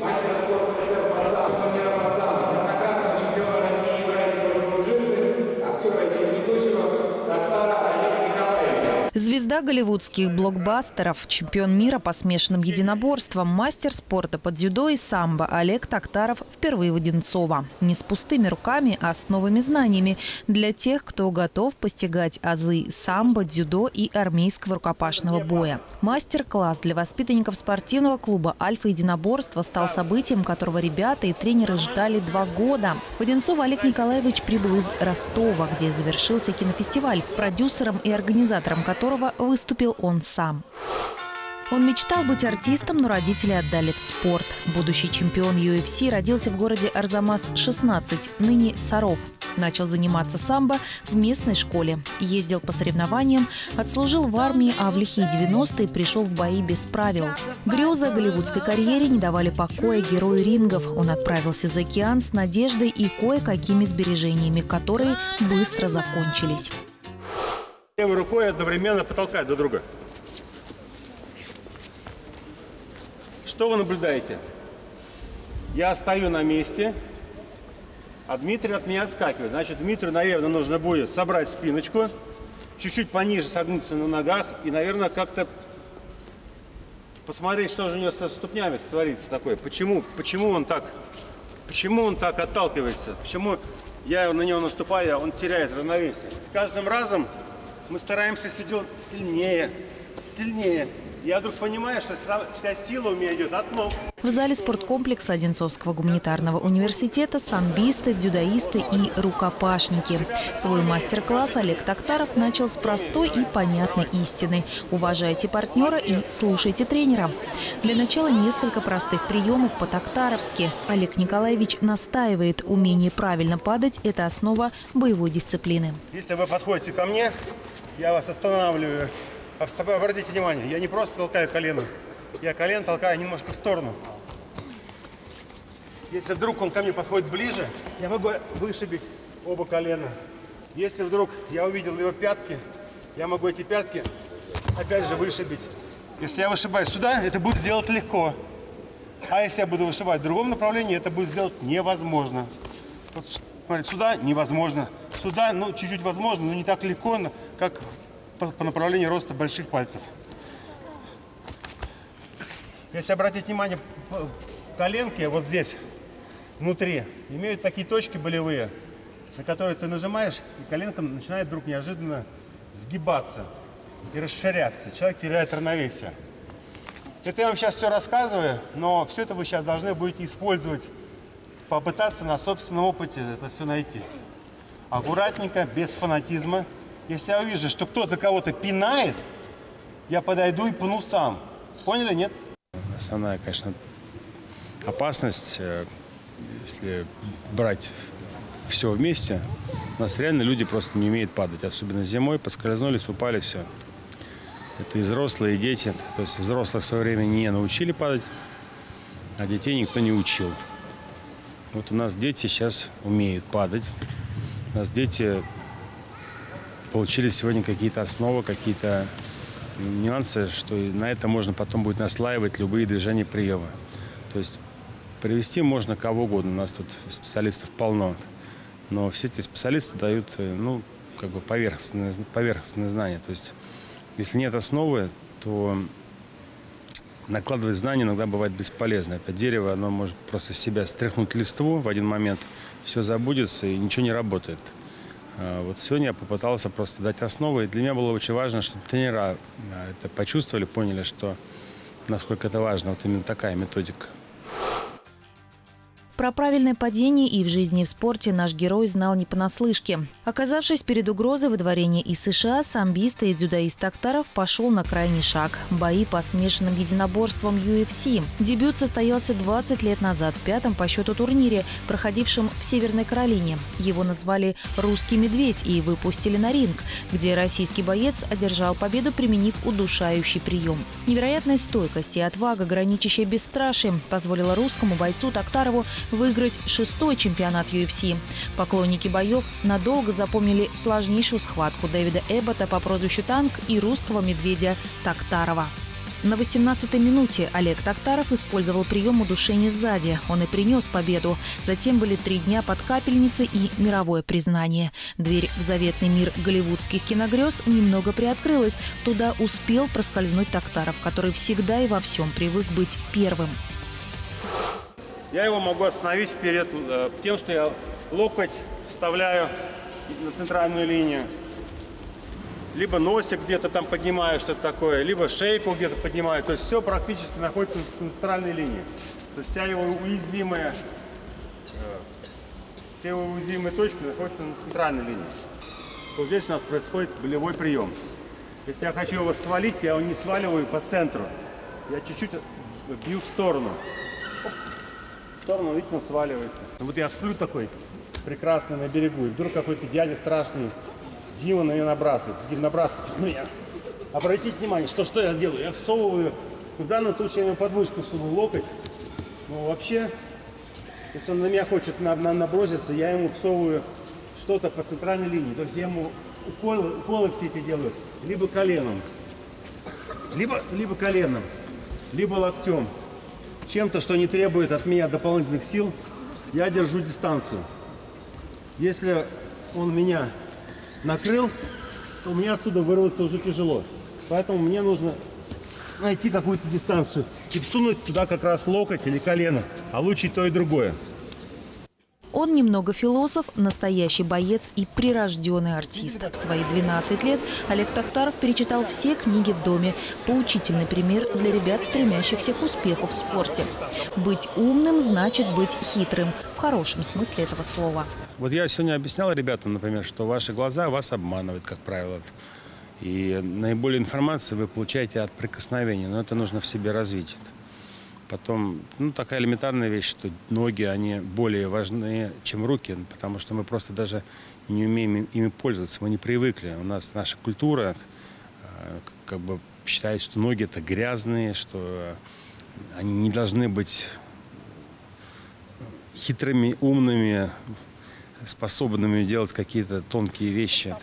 mas para a sua passar, passar. Звезда голливудских блокбастеров, чемпион мира по смешанным единоборствам, мастер спорта по дзюдо и самбо Олег Токтаров впервые в Одинцово. Не с пустыми руками, а с новыми знаниями для тех, кто готов постигать азы самбо, дзюдо и армейского рукопашного боя. Мастер-класс для воспитанников спортивного клуба «Альфа-единоборство» стал событием, которого ребята и тренеры ждали два года. В Одинцово Олег Николаевич прибыл из Ростова, где завершился кинофестиваль, продюсером и организатором которого выступил он сам. Он мечтал быть артистом, но родители отдали в спорт. Будущий чемпион UFC родился в городе Арзамас-16, ныне Саров. Начал заниматься самбо в местной школе. Ездил по соревнованиям, отслужил в армии, а в лихие 90-е пришел в бои без правил. Грезы о голливудской карьере не давали покоя герою рингов. Он отправился за океан с надеждой и кое-какими сбережениями, которые быстро закончились. Левой рукой одновременно потолкать друг друга. Что вы наблюдаете? Я стою на месте, а Дмитрий от меня отскакивает. Значит, Дмитрию, наверное, нужно будет собрать спиночку, чуть-чуть пониже согнуться на ногах и, наверное, как-то посмотреть, что же у него со ступнями творится такое. Почему, почему он так, почему он так отталкивается? Почему я на него наступаю, а он теряет равновесие? С каждым разом мы стараемся все делать сильнее, сильнее. Я вдруг понимаю, что вся сила у меня идет от ног. В зале спорткомплекса Одинцовского гуманитарного университета самбисты, дзюдоисты и рукопашники. Свой мастер-класс Олег Токтаров начал с простой и понятной истины. Уважайте партнера и слушайте тренера. Для начала несколько простых приемов по-токтаровски. Олег Николаевич настаивает, умение правильно падать – это основа боевой дисциплины. Если вы подходите ко мне, я вас останавливаю. Обратите внимание, я не просто толкаю колено, я колено толкаю немножко в сторону. Если вдруг он ко мне подходит ближе, я могу вышибить оба колена. Если вдруг я увидел его пятки, я могу эти пятки опять же вышибить. Если я вышибаю сюда, это будет сделать легко. А если я буду вышибать в другом направлении, это будет сделать невозможно. Вот, смотрите, сюда невозможно. Сюда, ну, чуть-чуть возможно, но не так легко, как по, по направлению роста больших пальцев. Если обратить внимание, коленки вот здесь, внутри, имеют такие точки болевые, на которые ты нажимаешь, и коленка начинает вдруг неожиданно сгибаться и расширяться. Человек теряет равновесие. Это я вам сейчас все рассказываю, но все это вы сейчас должны будете использовать, попытаться на собственном опыте это все найти. Аккуратненько, без фанатизма. Если я увижу, что кто-то кого-то пинает, я подойду и пну сам. Поняли, нет? Основная, конечно, опасность, э, если брать все вместе, у нас реально люди просто не умеют падать. Особенно зимой, поскользнулись, упали, все. Это и взрослые, и дети. То есть взрослых в свое время не научили падать, а детей никто не учил. Вот у нас дети сейчас умеют падать. У нас дети получили сегодня какие-то основы, какие-то нюансы, что на это можно потом будет наслаивать любые движения приема. То есть привести можно кого угодно. У нас тут специалистов полно. Но все эти специалисты дают э, ну, как бы поверхностные, поверхностные знания. То есть если нет основы, то накладывать знания иногда бывает бесполезно. Это дерево, оно может просто себя стряхнуть листву в один момент, все забудется и ничего не работает. А, вот сегодня я попытался просто дать основы. И для меня было очень важно, чтобы тренера а, это почувствовали, поняли, что насколько это важно. Вот именно такая методика. Про правильное падение и в жизни, и в спорте наш герой знал не понаслышке. Оказавшись перед угрозой выдворения из США, самбист и дзюдоист Токтаров пошел на крайний шаг – бои по смешанным единоборствам UFC. Дебют состоялся 20 лет назад в пятом по счету турнире, проходившем в Северной Каролине. Его назвали «Русский медведь» и выпустили на ринг, где российский боец одержал победу, применив удушающий прием. Невероятная стойкость и отвага, граничащая бесстрашием, позволила русскому бойцу Токтарову выиграть шестой чемпионат UFC. Поклонники боев надолго запомнили сложнейшую схватку Дэвида Эббота по прозвищу Танк и русского медведя Тактарова. На 18-й минуте Олег Токтаров использовал прием удушения сзади. Он и принес победу. Затем были три дня под капельницей и мировое признание. Дверь в заветный мир голливудских киногрез немного приоткрылась. Туда успел проскользнуть Токтаров, который всегда и во всем привык быть первым. Я его могу остановить вперед э, тем, что я локоть вставляю на центральную линию. Либо носик где-то там поднимаю, что-то такое, либо шейку где-то поднимаю. То есть все практически находится на центральной линии. То есть вся его уязвимая, э, все его уязвимые точки находятся на центральной линии. То здесь у нас происходит болевой прием. Если я хочу его свалить, я его не сваливаю по центру. Я чуть-чуть бью в сторону сторону, видите, он сваливается. Вот я сплю такой, прекрасный на берегу, и вдруг какой-то дядя страшный, Дима на меня набрасывается. Дим набрасывается на меня. Обратите внимание, что, что я делаю? Я всовываю, в данном случае я ему подмышку всовываю локоть. Но вообще, если он на меня хочет на, на, наброситься, я ему всовываю что-то по центральной линии. То есть я ему уколы, уколы все эти делаю либо коленом, либо, либо коленом, либо локтем чем-то, что не требует от меня дополнительных сил, я держу дистанцию. Если он меня накрыл, то мне отсюда вырваться уже тяжело. Поэтому мне нужно найти какую-то дистанцию и всунуть туда как раз локоть или колено, а лучше то и другое. Он немного философ, настоящий боец и прирожденный артист. В свои 12 лет Олег Токтаров перечитал все книги в доме. Поучительный пример для ребят, стремящихся к успеху в спорте. Быть умным значит быть хитрым. В хорошем смысле этого слова. Вот я сегодня объяснял ребятам, например, что ваши глаза вас обманывают, как правило. И наиболее информации вы получаете от прикосновения, но это нужно в себе развить. Потом, ну, такая элементарная вещь, что ноги, они более важны, чем руки, потому что мы просто даже не умеем ими пользоваться, мы не привыкли. У нас наша культура э, как бы считает, что ноги это грязные, что они не должны быть хитрыми, умными, способными делать какие-то тонкие вещи.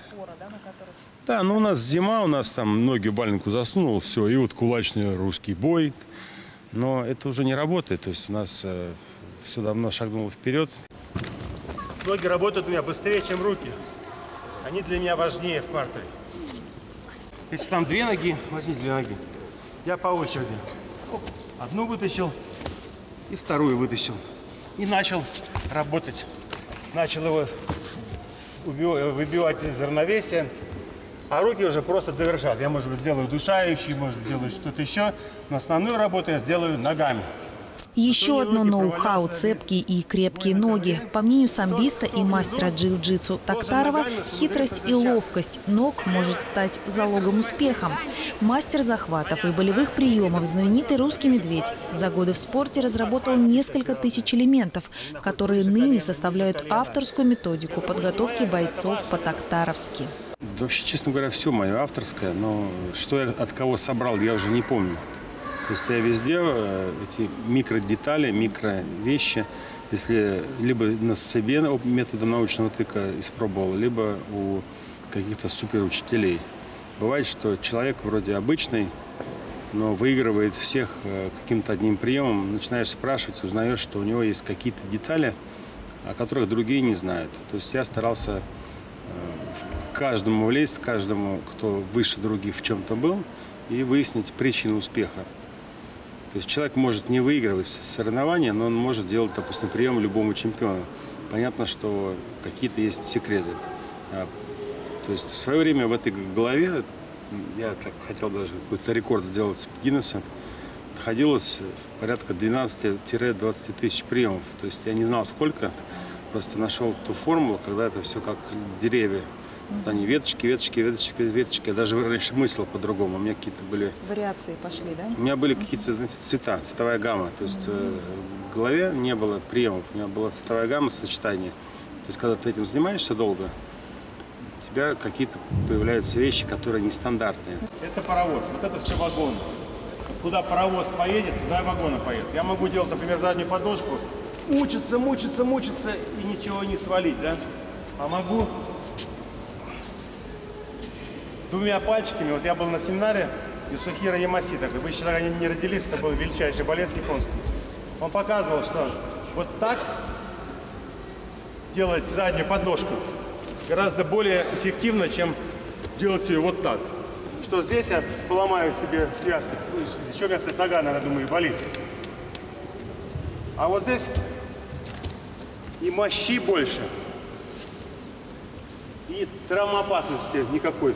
Да, ну у нас зима, у нас там ноги в валенку засунул, все, и вот кулачный русский бой – но это уже не работает. То есть у нас э, все давно шагнуло вперед. Ноги работают у меня быстрее, чем руки. Они для меня важнее в партере. Если там две ноги, возьми две ноги. Я по очереди. Одну вытащил и вторую вытащил. И начал работать. Начал его выбивать из равновесия. А руки уже просто довершат. Я, может быть, сделаю душающий, может, делаю что-то еще. Но основную работу я сделаю ногами. Еще одно ноу-хау – цепкие и крепкие ноги. По мнению самбиста и мастера джиу-джитсу Токтарова, хитрость и ловкость ног может стать залогом успеха. Мастер захватов и болевых приемов, знаменитый русский медведь, за годы в спорте разработал несколько тысяч элементов, которые ныне составляют авторскую методику подготовки бойцов по-токтаровски. Вообще, честно говоря, все мое авторское, но что я от кого собрал, я уже не помню. То есть я везде э, эти микродетали, микро вещи, если либо на себе методом научного тыка испробовал, либо у каких-то суперучителей. Бывает, что человек вроде обычный, но выигрывает всех э, каким-то одним приемом. Начинаешь спрашивать, узнаешь, что у него есть какие-то детали, о которых другие не знают. То есть я старался э, каждому влезть, каждому, кто выше других в чем-то был, и выяснить причину успеха. То есть человек может не выигрывать соревнования, но он может делать, допустим, прием любому чемпиону. Понятно, что какие-то есть секреты. А, то есть в свое время в этой голове, я так хотел даже какой-то рекорд сделать Гиннесса, находилось порядка 12-20 тысяч приемов. То есть я не знал сколько, просто нашел ту формулу, когда это все как деревья. Вот они веточки, веточки, веточки, веточки. Я даже раньше мыслил по-другому. У меня какие-то были... Вариации пошли, да? У меня были какие-то знаете, цвета, цветовая гамма. То есть mm-hmm. в голове не было приемов. У меня была цветовая гамма сочетания. То есть когда ты этим занимаешься долго, у тебя какие-то появляются вещи, которые нестандартные. Это паровоз. Вот это все вагон. Куда паровоз поедет, туда вагоны поедут. Я могу делать, например, заднюю подножку, мучиться, мучиться, мучиться и ничего не свалить, да? А могу двумя пальчиками, вот я был на семинаре Юсухира Ямасита. Вы еще тогда не родились, это был величайший боец японский. Он показывал, что вот так делать заднюю подножку гораздо более эффективно, чем делать ее вот так. Что здесь я поломаю себе связки. Еще как-то нога, наверное, думаю, болит. А вот здесь и мощи больше, и травмоопасности никакой.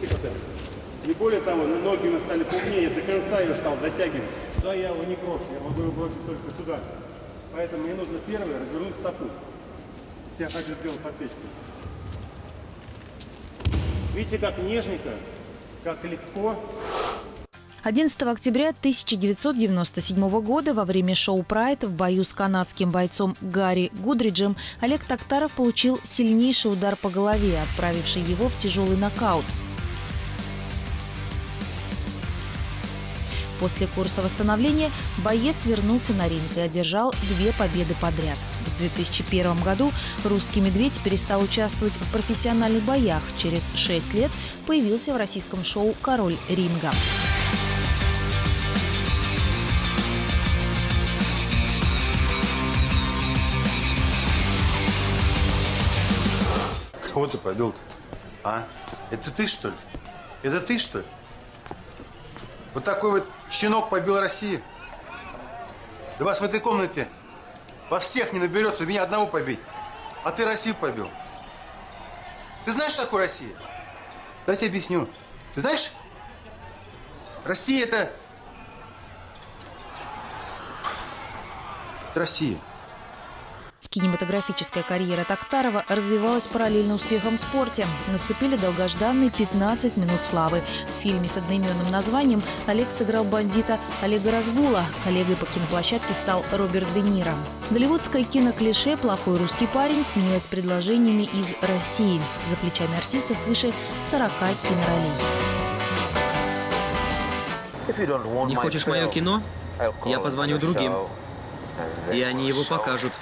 Видите, как это? И более того, ноги у нас стали поумнее, до конца я стал дотягивать. Туда я его не брошу, я могу его бросить только сюда. Поэтому мне нужно первое развернуть стопу, если я хочу сделать подсечку. Видите, как нежненько, как легко 11 октября 1997 года во время шоу «Прайд» в бою с канадским бойцом Гарри Гудриджем Олег Токтаров получил сильнейший удар по голове, отправивший его в тяжелый нокаут. После курса восстановления боец вернулся на ринг и одержал две победы подряд. В 2001 году русский «Медведь» перестал участвовать в профессиональных боях. Через шесть лет появился в российском шоу «Король ринга». Кого ты побил-то? А? Это ты, что ли? Это ты, что ли? Вот такой вот щенок побил Россию? Да вас в этой комнате вас всех не наберется, меня одного побить. А ты Россию побил. Ты знаешь, что такое Россия? Дайте объясню. Ты знаешь? Россия это... Это Россия. Кинематографическая карьера Токтарова развивалась параллельно успехам в спорте. Наступили долгожданные 15 минут славы. В фильме с одноименным названием Олег сыграл бандита Олега Разгула. Коллегой по киноплощадке стал Роберт Де Ниро. Голливудское киноклише «Плохой русский парень» сменилось предложениями из России. За плечами артиста свыше 40 киноролей. Не хочешь мое кино? Я позвоню другим. И они его покажут.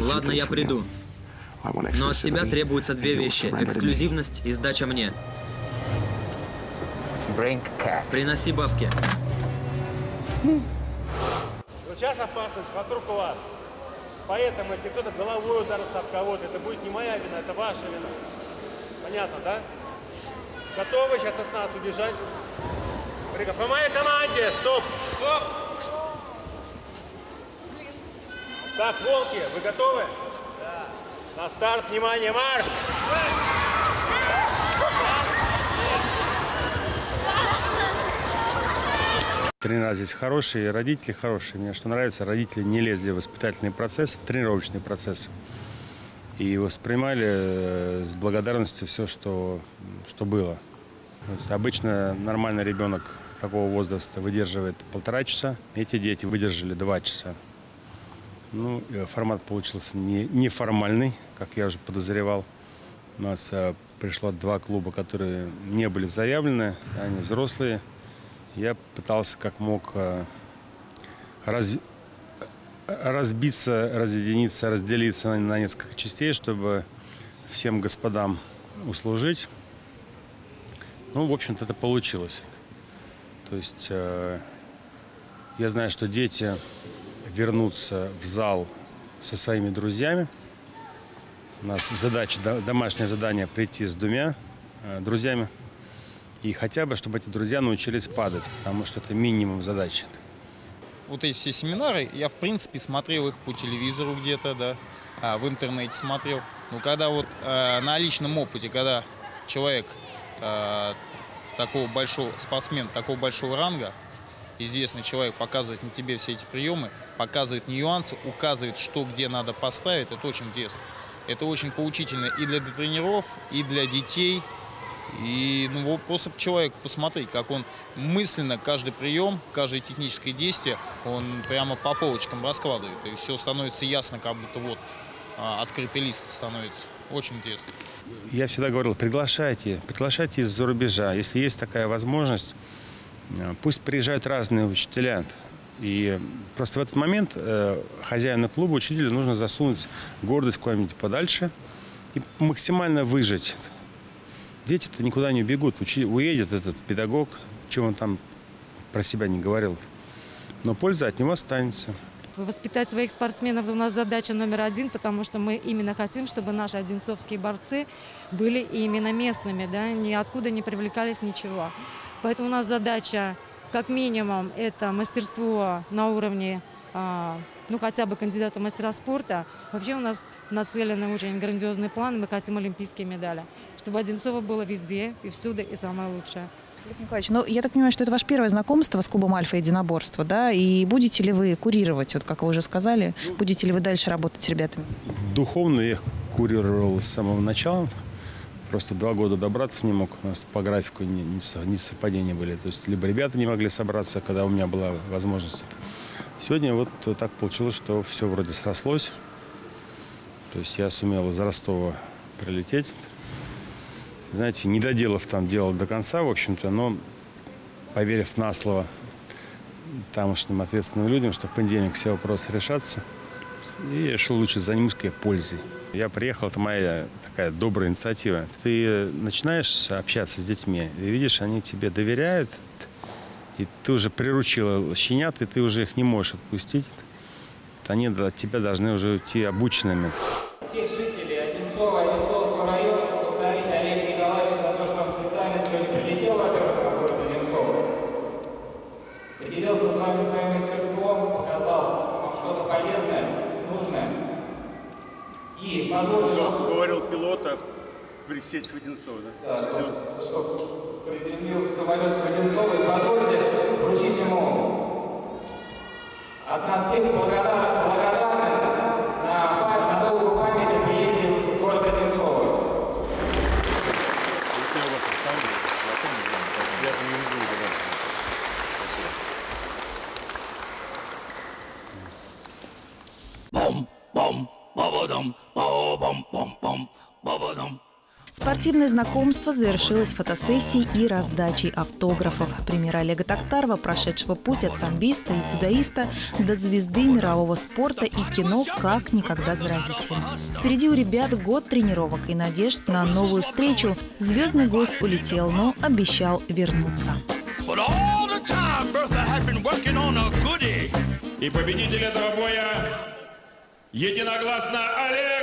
Ладно, я приду. Но от тебя требуются две вещи. Эксклюзивность и сдача мне. Приноси бабки. Вот сейчас опасность вокруг вас. Поэтому, если кто-то головой ударится об кого-то, это будет не моя вина, это ваша вина. Понятно, да? Готовы сейчас от нас убежать? Рика, по моей команде! Стоп! Стоп! Так, волки, вы готовы? Да. На старт, внимание, марш! Тренера здесь хорошие, родители хорошие. Мне что нравится, родители не лезли в воспитательный процесс, в тренировочный процесс. И воспринимали э, с благодарностью все, что, что было. Обычно нормальный ребенок такого возраста выдерживает полтора часа. Эти дети выдержали два часа. Ну, э, формат получился не, неформальный, как я уже подозревал. У нас а, пришло два клуба, которые не были заявлены, они взрослые. Я пытался как мог а, раз, разбиться, разъединиться, разделиться на, на несколько частей, чтобы всем господам услужить. Ну, в общем-то, это получилось. То есть э, я знаю, что дети вернуться в зал со своими друзьями. У нас задача, домашнее задание прийти с двумя э, друзьями. И хотя бы, чтобы эти друзья научились падать, потому что это минимум задачи. Вот эти все семинары, я в принципе смотрел их по телевизору где-то, да, а, в интернете смотрел. Но когда вот э, на личном опыте, когда человек э, такого большого спортсмен, такого большого ранга, известный человек показывает на тебе все эти приемы, показывает нюансы, указывает, что где надо поставить, это очень интересно. Это очень поучительно и для тренеров, и для детей. И ну, просто человек посмотреть, как он мысленно каждый прием, каждое техническое действие, он прямо по полочкам раскладывает. И все становится ясно, как будто вот а, открытый лист становится. Очень интересно. Я всегда говорил, приглашайте, приглашайте из-за рубежа. Если есть такая возможность, Э, пусть приезжают разные учителя. И просто в этот момент э, хозяину клуба, учителю нужно засунуть гордость куда-нибудь подальше и максимально выжить. Дети-то никуда не убегут. Учи, уедет этот педагог, чем он там про себя не говорил. Но польза от него останется. Воспитать своих спортсменов у нас задача номер один, потому что мы именно хотим, чтобы наши одинцовские борцы были именно местными, да, ниоткуда не привлекались ничего. Поэтому у нас задача, как минимум, это мастерство на уровне, а, ну, хотя бы кандидата мастера спорта. Вообще у нас нацелены очень грандиозный план, мы хотим олимпийские медали, чтобы Одинцова было везде и всюду, и самое лучшее. Олег Николаевич, ну я так понимаю, что это ваше первое знакомство с клубом «Альфа» единоборства, да? И будете ли вы курировать, вот как вы уже сказали, будете ли вы дальше работать с ребятами? Духовно я их курировал с самого начала. Просто два года добраться не мог. У нас по графику не, не совпадения были. То есть либо ребята не могли собраться, когда у меня была возможность. Сегодня вот так получилось, что все вроде срослось. То есть я сумел из Ростова прилететь знаете, не доделав там дело до конца, в общем-то, но поверив на слово тамошним ответственным людям, что в понедельник все вопросы решатся, и я решил лучше заниматься пользой. Я приехал, это моя такая добрая инициатива. Ты начинаешь общаться с детьми, и видишь, они тебе доверяют, и ты уже приручила щенят, и ты уже их не можешь отпустить. Они от тебя должны уже уйти обученными. Всех жителей Одинцова, Одинцовского района благодарить Олега Николаевича за то, что он специально сегодня прилетел, во-первых, на город Одинцово. Поделился с вами своим мастерством, показал вам что-то полезное, нужное. И позвольте, что... Говорил пилота присесть в Одинцово, да? Да, что, что приземлился самолет в Одинцово. И позвольте вручить ему от нас всех благодар, благодарность на, на долгую память о приезде в город Одинцово. Спортивное знакомство завершилось фотосессией и раздачей автографов. Пример Олега Токтарова, прошедшего путь от самбиста и дзюдоиста до звезды мирового спорта и кино, как никогда заразителен. Впереди у ребят год тренировок и надежд на новую встречу. Звездный гость улетел, но обещал вернуться. И победитель этого боя единогласно Олег.